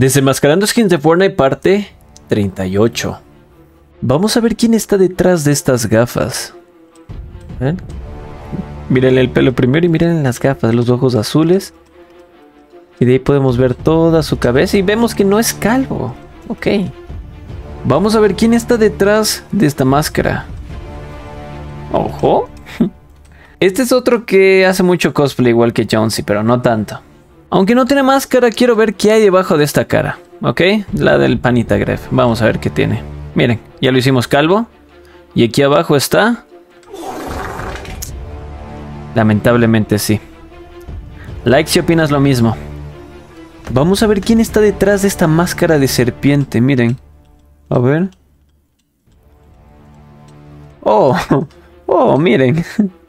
Desenmascarando skins de Fortnite parte 38. Vamos a ver quién está detrás de estas gafas. ¿Ven? Mírenle el pelo primero y miren las gafas, los ojos azules. Y de ahí podemos ver toda su cabeza y vemos que no es calvo. Ok. Vamos a ver quién está detrás de esta máscara. Ojo. Este es otro que hace mucho cosplay igual que Jonesy, pero no tanto. Aunque no tiene máscara, quiero ver qué hay debajo de esta cara. ¿Ok? La del panita Gref. Vamos a ver qué tiene. Miren, ya lo hicimos calvo. Y aquí abajo está... Lamentablemente sí. Like si opinas lo mismo. Vamos a ver quién está detrás de esta máscara de serpiente, miren. A ver. Oh, oh, miren.